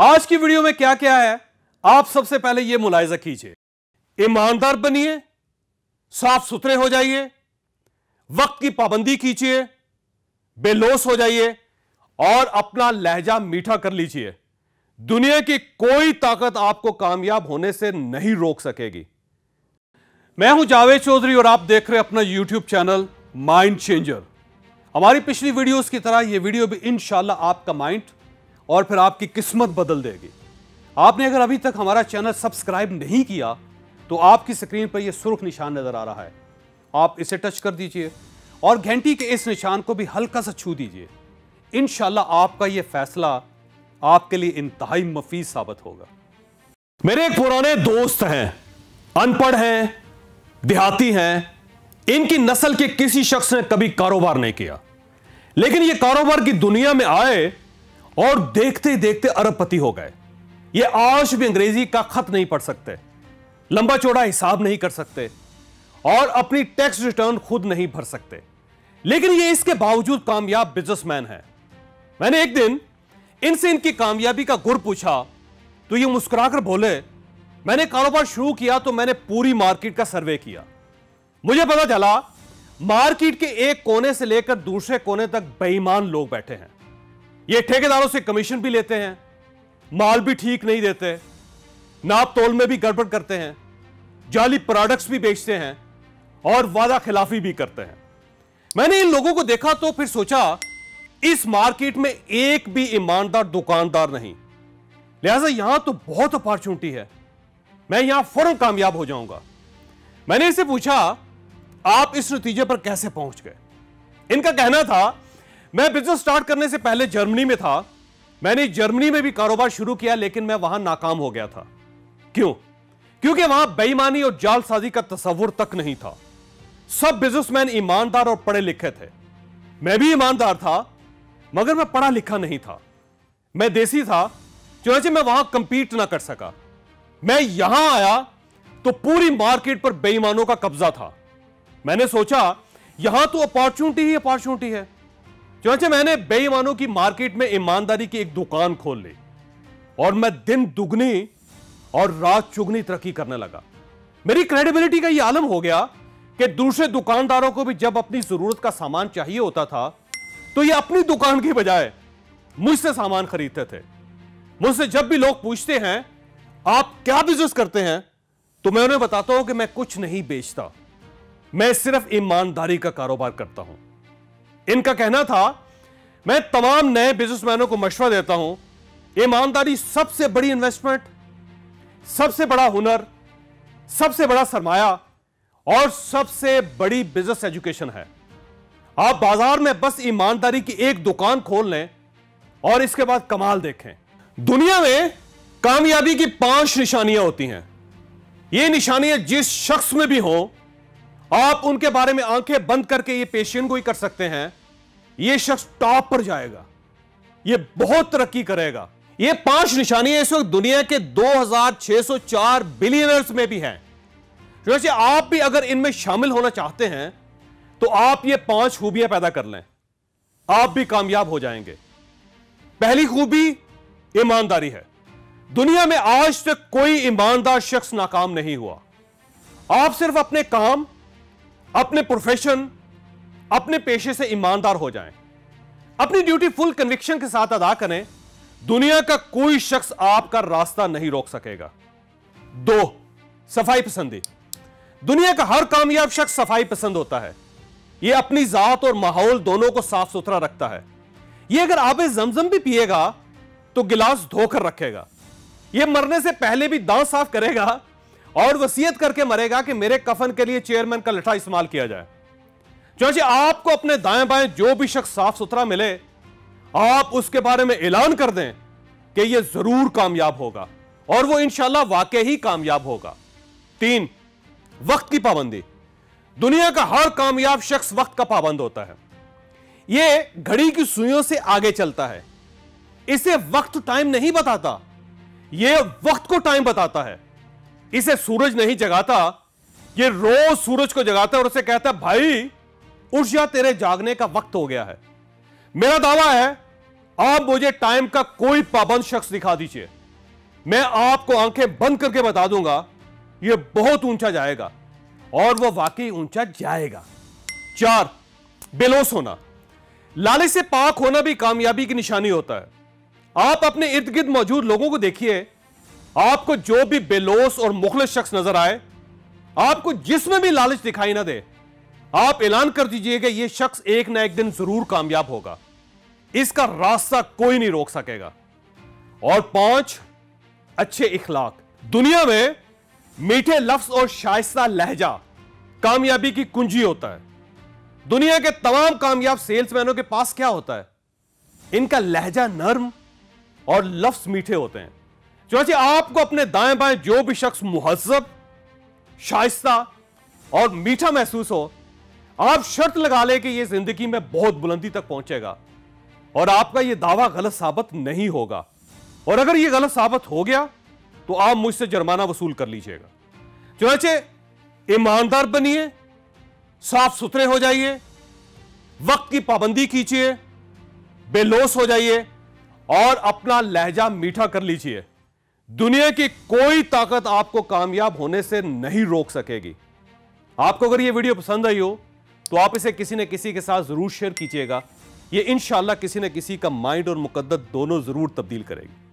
आज की वीडियो में क्या क्या है, आप सबसे पहले यह मुलायजा कीजिए। ईमानदार बनिए, साफ़ सुथरे हो जाइए, वक्त की पाबंदी कीजिए, बेलोस हो जाइए और अपना लहजा मीठा कर लीजिए। दुनिया की कोई ताकत आपको कामयाब होने से नहीं रोक सकेगी। मैं हूँ जावेद चौधरी और आप देख रहे हैं अपना यूट्यूब चैनल माइंड चेंजर। हमारी पिछली वीडियोस की तरह यह वीडियो भी इंशाल्लाह आपका माइंड और फिर आपकी किस्मत बदल देगी। आपने अगर अभी तक हमारा चैनल सब्सक्राइब नहीं किया तो आपकी स्क्रीन पर यह सुर्ख निशान नज़र आ रहा है। आप इसे टच कर दीजिए और घंटी के इस निशान को भी हल्का सा छू दीजिए। इंशाल्लाह आपका यह फैसला आपके लिए इंतहाई मफीज साबित होगा। मेरे एक पुराने दोस्त हैं, अनपढ़ हैं, देहाती हैं। इनकी नस्ल के किसी शख्स ने कभी कारोबार नहीं किया। लेकिन ये कारोबार की दुनिया में आए और देखते ही देखते अरबपति हो गए। ये आज भी अंग्रेज़ी का खत नहीं पढ़ सकते, लंबा चौड़ा हिसाब नहीं कर सकते, और अपनी टैक्स रिटर्न खुद नहीं भर सकते। लेकिन ये इसके बावजूद कामयाब बिजनेसमैन है। मैंने एक दिन इनसे इनकी कामयाबी का गुर पूछा तो ये मुस्कुराकर बोले, मैंने कारोबार शुरू किया तो मैंने पूरी मार्केट का सर्वे किया। मुझे पता चला मार्केट के एक कोने से लेकर दूसरे कोने तक बेईमान लोग बैठे हैं। ये ठेकेदारों से कमीशन भी लेते हैं, माल भी ठीक नहीं देते, नाप तोल में भी गड़बड़ करते हैं, जाली प्रोडक्ट्स भी बेचते हैं और वादा खिलाफी भी करते हैं। मैंने इन लोगों को देखा तो फिर सोचा, इस मार्केट में एक भी ईमानदार दुकानदार नहीं। लिहाजा यहाँ तो बहुत अपॉर्चुनिटी है। मैं यहाँ फ़ौरन कामयाब हो जाऊँगा। मैंने इसे पूछा, आप इस नतीजे पर कैसे पहुँच गए? इनका कहना था मैं बिज़नेस स्टार्ट करने से पहले जर्मनी में था। मैंने जर्मनी में भी कारोबार शुरू किया, लेकिन मैं वहाँ नाकाम हो गया था। क्यों? क्योंकि वहाँ बेईमानी और जालसाजी का तस्वुर तक नहीं था। सब बिजनेसमैन ईमानदार और पढ़े लिखे थे। मैं भी ईमानदार था, मगर मैं पढ़ा लिखा नहीं था। मैं देसी था, चुनाचे मैं वहाँ कंपीट ना कर सका। मैं यहाँ आया तो पूरी मार्केट पर बेईमानों का कब्जा था। मैंने सोचा, यहाँ तो अपॉर्चुनिटी ही अपॉर्चुनिटी है। चुनाचे मैंने बेईमानों की मार्केट में ईमानदारी की एक दुकान खोल ली और मैं दिन दुगनी और रात चुगनी तरक्की करने लगा। मेरी क्रेडिबिलिटी का यह आलम हो गया कि दूसरे दुकानदारों को भी जब अपनी ज़रूरत का सामान चाहिए होता था तो ये अपनी दुकान की बजाय मुझसे सामान खरीदते थे। मुझसे जब भी लोग पूछते हैं, आप क्या बिज़नेस करते हैं? तो मैं उन्हें बताता हूँ कि मैं कुछ नहीं बेचता। मैं सिर्फ़ ईमानदारी का कारोबार करता हूँ। इनका कहना था, मैं तमाम नए बिजनेसमैनों को मशवरा देता हूँ। ईमानदारी सबसे बड़ी इन्वेस्टमेंट सबसे बड़ा हुनर, सबसे बड़ा सरमाया और सबसे बड़ी बिज़नेस एजुकेशन है। आप बाज़ार में बस ईमानदारी की एक दुकान खोल लें और इसके बाद कमाल देखें। दुनिया में कामयाबी की पाँच निशानियाँ होती हैं। ये निशानियाँ जिस शख्स में भी हो आप उनके बारे में आँखें बंद करके ये पेशियन ही कर सकते हैं। ये शख्स टॉप पर जाएगा। ये बहुत तरक्की करेगा। ये पाँच निशानियाँ इस वक्त दुनिया के 2604 बिलियनर्स में भी हैं। वैसे आप भी अगर इनमें शामिल होना चाहते हैं तो आप ये पाँच खूबियाँ पैदा कर लें। आप भी कामयाब हो जाएँगे। पहली खूबी, ईमानदारी है। दुनिया में आज तक कोई ईमानदार शख्स नाकाम नहीं हुआ। आप सिर्फ़ अपने काम अपने प्रोफेशन अपने पेशे से ईमानदार हो जाएँ। अपनी ड्यूटी फुल कन्विक्शन के साथ अदा करें। दुनिया का कोई शख्स आपका रास्ता नहीं रोक सकेगा। दो, सफ़ाई पसंदी। दुनिया का हर कामयाब शख्स सफ़ाई पसंद होता है। यह अपनी जात और माहौल दोनों को साफ़ सुथरा रखता है। यह अगर आबे जमजम भी पिएगा तो गिलास धोकर रखेगा। यह मरने से पहले भी दांत साफ़ करेगा और वसीयत करके मरेगा कि मेरे कफन के लिए चेयरमैन का लठा इस्तेमाल किया जाए। चौची, आपको अपने दाएँ बाएँ जो भी शख्स साफ़ सुथरा मिले, आप उसके बारे में ऐलान कर दें कि यह ज़रूर कामयाब होगा और वो इंशाला वाकई ही कामयाब होगा। तीन, वक्त की पाबंदी। दुनिया का हर कामयाब शख्स वक्त का पाबंद होता है। यह घड़ी की सुइयों से आगे चलता है। इसे वक्त टाइम नहीं बताता यह वक्त को टाइम बताता है। इसे सूरज नहीं जगाता, ये रोज सूरज को जगाता है और उसे कहता है, भाई उठ जा तेरे जागने का वक्त हो गया है। मेरा दावा है, आप मुझे टाइम का कोई पाबंद शख्स दिखा दीजिए। मैं आपको आँखें बंद करके बता दूँगा यह बहुत ऊँचा जाएगा और वह वाकई ऊँचा जाएगा। चार, बेलोस होना। लालच से पाक होना भी कामयाबी की निशानी होता है। आप अपने इर्द गिर्द मौजूद लोगों को देखिए आपको जो भी बेलोस और मुखलिस शख्स नज़र आए, आपको जिसमें भी लालच दिखाई ना दे, आप ऐलान कर दीजिएगा यह शख्स एक ना एक दिन ज़रूर कामयाब होगा। इसका रास्ता कोई नहीं रोक सकेगा। और पाँच, अच्छे इखलाक। दुनिया में मीठे लफ्ज और शाइस्ता लहजा कामयाबी की कुंजी होता है। दुनिया के तमाम कामयाब सेल्समैनों के पास क्या होता है? इनका लहजा नर्म और लफ्ज मीठे होते हैं। चुनाचे आपको अपने दाएँ बाएँ जो भी शख्स मुहजब शाइस्ता और मीठा महसूस हो, आप शर्त लगा ले कि यह ज़िंदगी में बहुत बुलंदी तक पहुंचेगा और आपका यह दावा गलत साबित नहीं होगा। और अगर यह गलत साबित हो गया तो आप मुझसे जुर्माना वसूल कर लीजिएगा। चुनाचे ईमानदार बनिए साफ़ सुथरे हो जाइए, वक्त की पाबंदी कीजिए बेलोस हो जाइए और अपना लहजा मीठा कर लीजिए। दुनिया की कोई ताकत आपको कामयाब होने से नहीं रोक सकेगी। आपको अगर यह वीडियो पसंद आई हो तो आप इसे किसी न किसी के साथ ज़रूर शेयर कीजिएगा। यह इंशाला किसी न किसी का माइंड और मुकद्दत दोनों ज़रूर तब्दील करेगी।